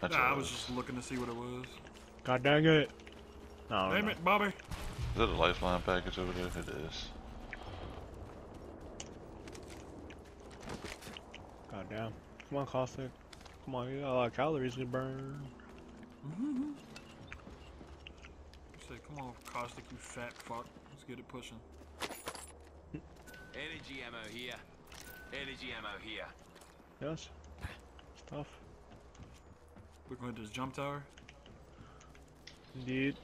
That's Nah, I was just looking to see what it was. God dang it. No, Damn no. it, Bobby. Is that a lifeline package over there? It is. God damn. Come on, Caustic. Come on, you got a lot of calories to burn. Mm-hmm. Say, come on, Caustic, you fat fuck. Let's get it pushing. Energy ammo here. Energy ammo here. Yes. Stuff. We're going to this jump tower. Indeed.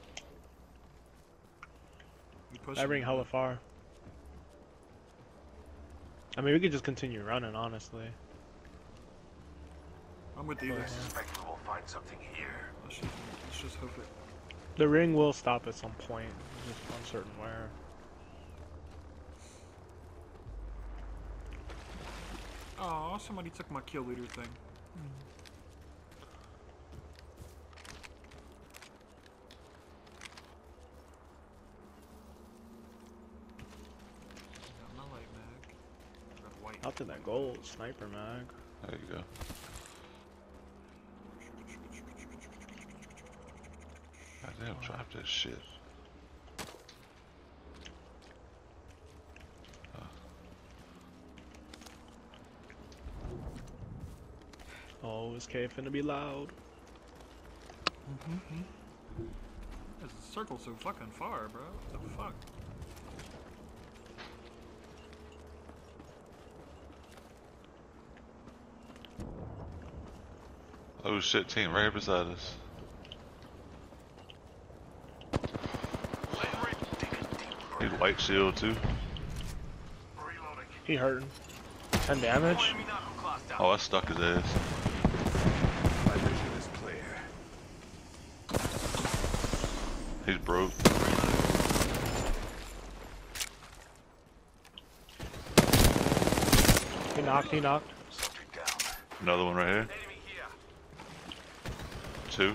We pushing. I bring hella far. I mean, we could just continue running, honestly. I'm with either. Uh, Suspect we will find something here. Let's just, let's just hope it. The ring will stop at some point. Just uncertain where. Oh, somebody took my kill leader thing. Got my light mag. Got a to that gold sniper mag. There you go. God damn, drop this shit. Oh, this cave finna be loud. Mm -hmm. There's a circle so fucking far, bro. What the fuck? Oh shit, team right here beside us. He's white shield too. He hurting. 10 damage? Enemy knuckle cluster. Oh, I stuck his ass. My vision is clear. He's broke. He knocked, he knocked. Another one right here. Enemy here. Two.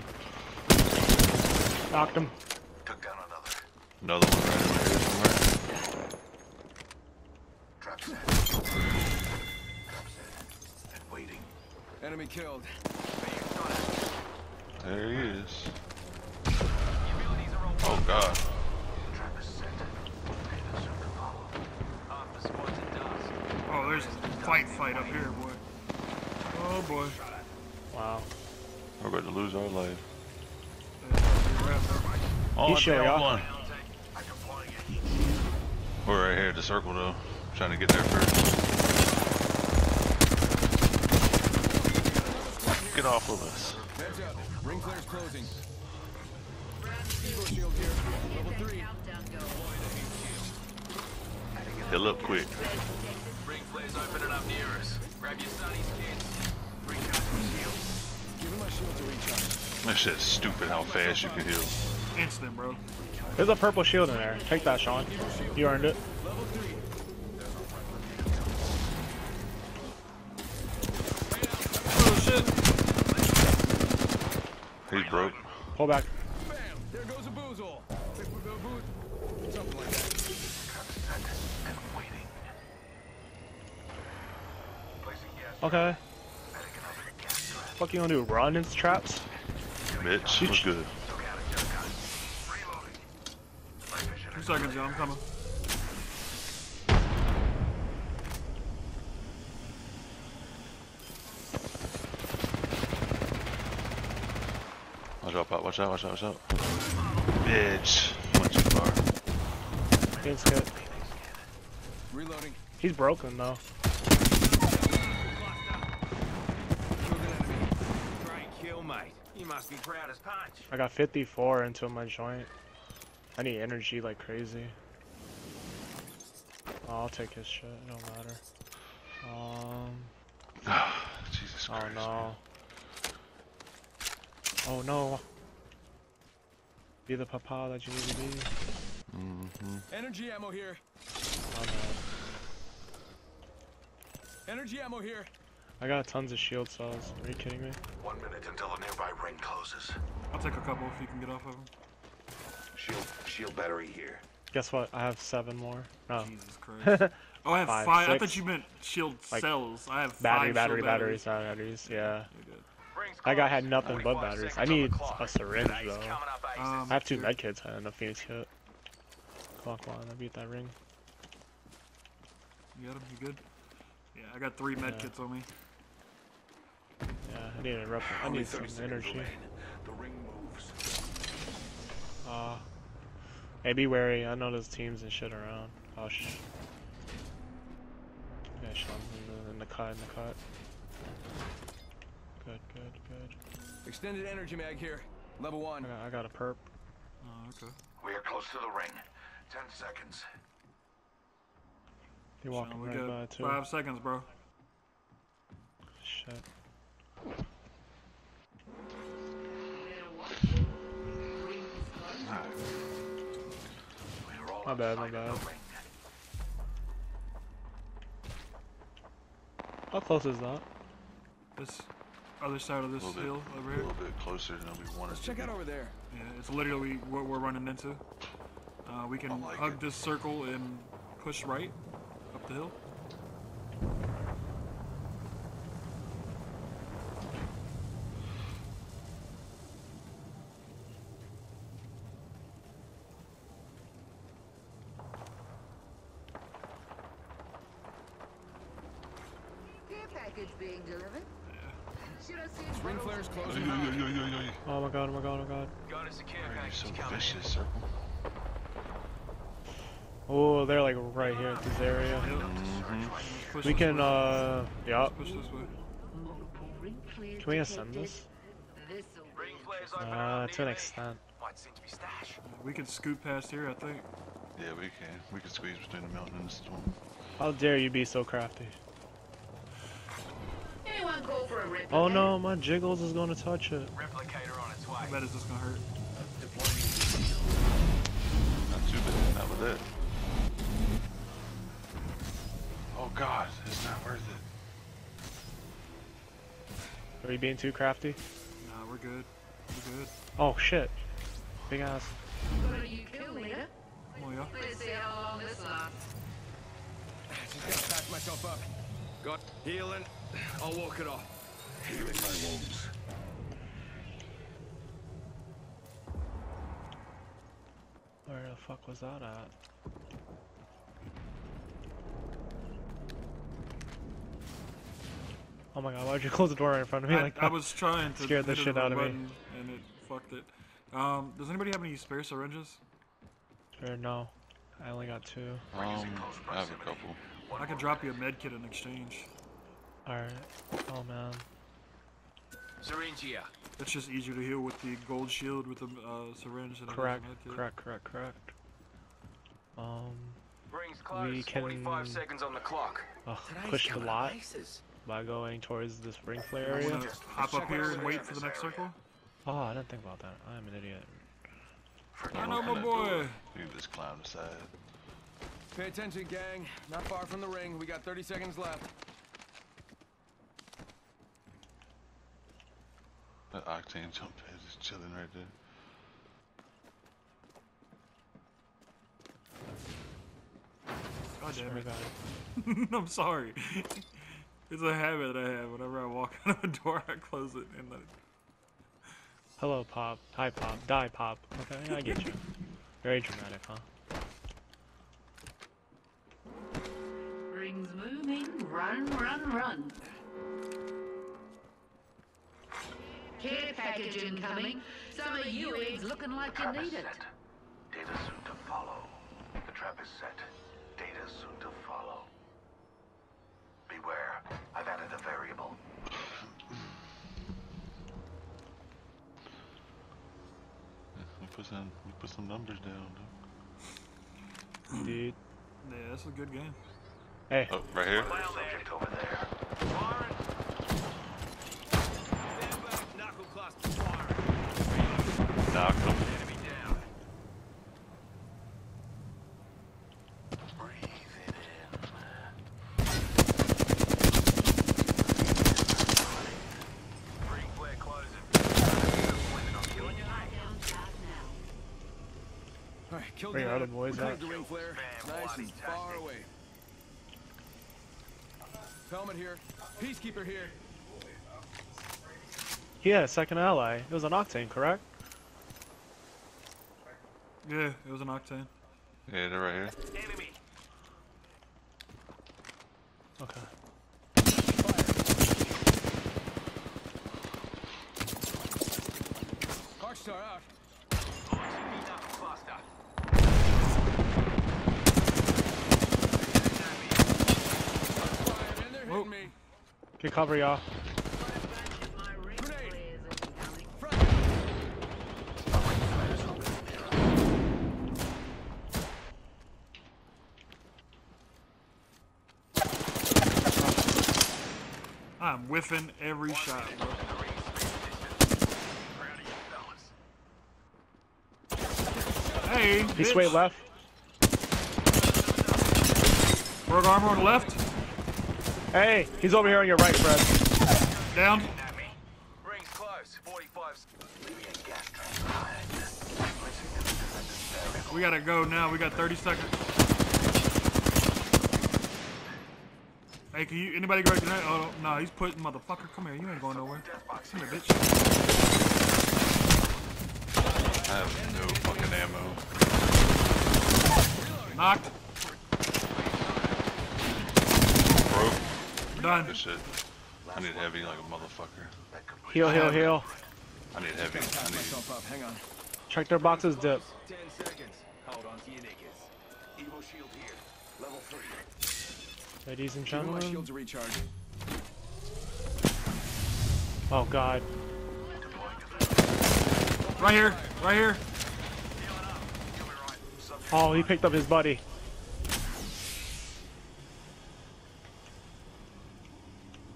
Knocked him. Took down another. Another one right over here somewhere. Trap set. Trap set. And waiting. Enemy killed. There he is. Abilities are all Oh god. Trap is set. Data soon to follow. half the squad's in dust. Oh, there's a fight fight up here, boy. Oh boy. Wow. We're about to lose our life. There's Oh, He's I showing found y'all. one. I'm deploying it. We're right here at the circle though. Trying to get there first. Get off of us. Heads up. Ring flare's closing. Evo shield here. Level 3. Heal up quick. Ring flare's opening up near us. Grab your sunnies, kids. That shit's stupid how fast you can heal. Instant, bro. There's a purple shield in there. Take that, Sean. You earned it. Level 3. Oh shit. He's broke. Pull back. Bam! There goes a boozle. Think we'll go boot? Something like that. Trap is set. And waiting. Placing gas. Okay. Adding another. Fuck you gonna do? Run into traps? Bitch, what's good? Took out a junk gun. Reloading. My vision Two seconds, yo. I'm coming. Watch out, Pop. Watch out, watch out, watch out. Bitch. Went too far. Getting skip. Reloading. He's broken though. You must be proud as punch. I got 54 into my joint. I need energy like crazy. Oh, I'll take his shit. It don't matter. Um. Jesus Christ. Oh Christ. no. Oh no. Be the papa that you need to be. Mm-hmm. Energy ammo here. Oh no. Energy ammo here. I got tons of shield cells. Are you kidding me? one minute until the nearby ring closes. I'll take a couple if you can get off of them. Shield, shield battery here. Guess what? I have seven more. No. Jesus Christ. Oh, I have Five, five. I thought you meant shield Like, cells. I have Battery, five battery, shield batteries, batteries. Yeah. You're That guy had nothing but batteries. I need a syringe though. coming up aces. Um, I have two Here. med kits and a phoenix kit. Come on, come on, I beat that ring. You got him? You good? Yeah, I got three med Yeah. kits on me. Yeah, I need a rep. I need some energy. remain. The ring moves. Uh, hey, be wary. I know there's teams and shit around. Oh sh. Yeah, Sean's in the, in the cut, in the cut. Good, good, good. Extended energy mag here. Level I one. got, I got a perp. Oh, okay. We are close to the ring. Ten seconds. You're walking Sean, we right by got too. five seconds, bro. Shit. My bad, my bad. How close is that? This other side of this A bit, hill over here. a little bit closer than we wanted Let's to check be. out over there. Yeah, it's literally what we're running into. Uh, we can like hug it. this circle and push right up the hill. Care package being delivered. Should Ring flares closing. Oh my god, oh my god, oh my god. Got a secure Why are you so vicious, Circle? Oh, they're like right here at this area. Mm-hmm. We can, uh, yeah. Push this way. multiple ring flares Can we ascend this? This'll Ring flares open Uh, to an extent. Might seem to be stash. We can scoot past here, I think. Yeah, we can. We can squeeze between the mountain and the storm. How dare you be so crafty? Anyone go for a rip? Oh no, my jiggles is gonna touch it. Replicator on its I bet it's just gonna hurt. Not too bad, not with it. Oh god, it's not worth it. Are you being too crafty? Nah, we're good. We're good. Oh shit. Big ass. What are you kill leader? Come on, y'all. Let's see how long this lasts. Just gotta patch myself up. Got healing. I'll walk it off. Healing my wounds. Where the fuck was that at? Oh my god, why'd you close the door right in front of me I, like I was trying to Scared the shit out of me. and it fucked it. Um, does anybody have any spare syringes? Or no. I only got two. Um, I have a couple. I could drop you a med kit in exchange. Alright. Oh man. Syringe here. It's just easier to heal with the gold shield with the uh, syringe than it is a Correct, med correct, correct, correct. Um, Rings closed. We 45 can- seconds on the clock. ugh, push the lot by going towards this ring flare I'm area. gonna hop up here and wait for the next circle. Oh, I didn't think about that. I am an idiot. I know my boy. door. You can just climb aside. Pay attention, gang. Not far from the ring. We got 30 seconds left. That octane jump pad is chilling right there. God damn it. God. I'm sorry. It's a habit I have. Whenever I walk out of a door, I close it and then Hello, Pop. Hi, Pop. Die, Pop. Okay, I get you. Very dramatic, huh? Rings moving. Run, run, run. Care package incoming. Some of you aids looking like you need it. Data soon to follow. The trap is set. Data soon to follow. Beware. I've added a variable. We put some, we put some numbers down. Though. Indeed. yeah, that's a good game. Hey, Oh, right here. Subject over there. Firing. Knock him. Enemy down. Breathe it in. Ring flare closing. Alright, killed Where the are the enemy. boys We at? the ring flare. Nice and far away. Helmet here. Peacekeeper here. He had a second ally. It was an Octane, correct? Yeah, it was an octane. Yeah, they're right here. Enemy. Okay. Arcstar out. Faster. Fire, and they're Whoa. Good cover, y'all. My ring flares incoming. I'm whiffing every shot, bro. Hey, He bitch. swayed left. Rogue armor on the left. Hey, he's over here on your right, Fred. Down. Rings close. 45. We gotta go now. We got 30 seconds. Hey, can you anybody go tonight? Oh no, he's putting motherfucker. Come here, you ain't going nowhere. Come here, bitch. I have no fucking ammo. Knocked. Broke. Done. Good shit. I need heavy like a motherfucker. Heal, heal, heal. I need heavy. I need. Hang on. Check their boxes, dip. 10 seconds. Hold on to your knickers. Evo shield here. Level 3. Ladies and Give my gentlemen. shield to recharge. Oh god. Right here. Right here. Oh, he picked up his buddy.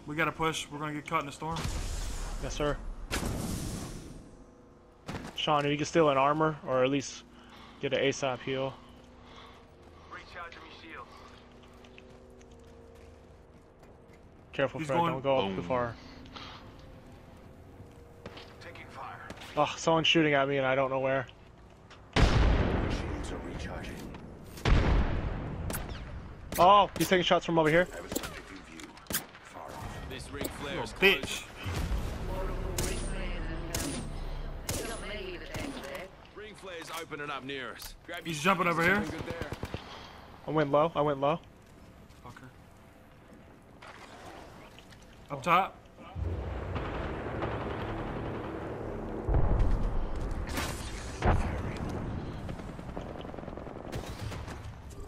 We gotta push. We're gonna get caught in the storm. Yes, sir. Sean, if you can steal an armor, or at least get an ASAP heal. Recharging my shields. Careful, He's Fred, going- don't go up too far. Taking fire. Oh, someone's shooting at me and I don't know where. Shields are recharging. Oh, he's taking shots from over here. I have a subject in view. Far off. This ring flare Oh, is bitch. Ring flares incoming. Don't leave it there. Ring flares opening up near us. Grab He's jumping over here. something good there. I went low, I went low. Up top.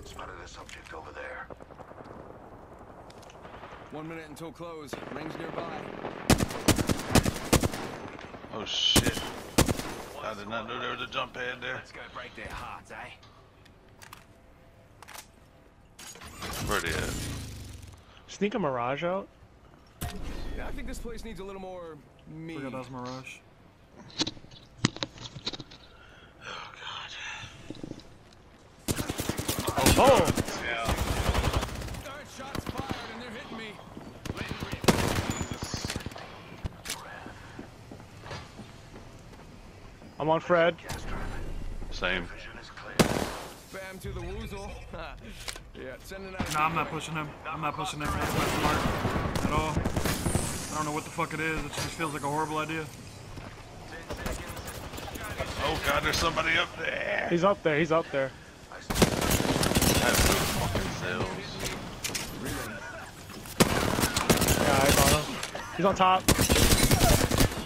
Spotted a subject over there. One minute until close. Rings nearby. Oh shit. I did not know there was a jump pad there. Let's go break their hearts, eh? Where they at? Sneak a Mirage out. Yeah, I think this place needs a little more me. Forgot that was Mirage. Oh! Alright, shots fired and they're hitting me. I'm on Fred. Gas trap. Same. Vision is clear. Bam to the woozle. yeah, sending out. No, I'm not pushing him. I'm not pushing him. That's not smart at all. I don't know what the fuck it is. It just feels like a horrible idea. Oh god, there's somebody up there. He's up there, he's up there. I have no fucking. Yeah, I got him. He's on top.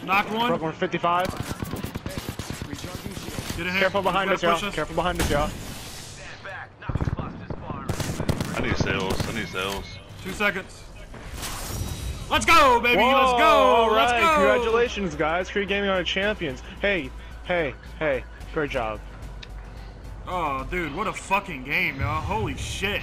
Knocked Broke one. one 55. Get in here. Careful behind You us, y'all. Careful behind us, y'all. Stand back. Knuckle clusters firing. I need cells. I need cells. Two seconds. Let's go, baby. Whoa, Let's go. All Let's go. congratulations, guys. Creed Gaming are champions. Hey, hey, hey. Great job. Oh, dude, what a fucking game, y'all. Holy shit.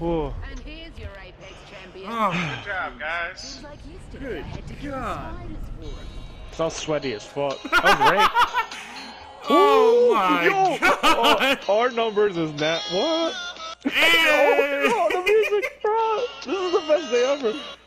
Ooh. And here's your Apex champion. Oh, Good job, guys. Seems like yesterday I had to kill spiders for it. It's all sweaty as fuck. That was great. oh my Yo, god. uh, our numbers is net. What? Oh, the music, bro. This is the best day ever.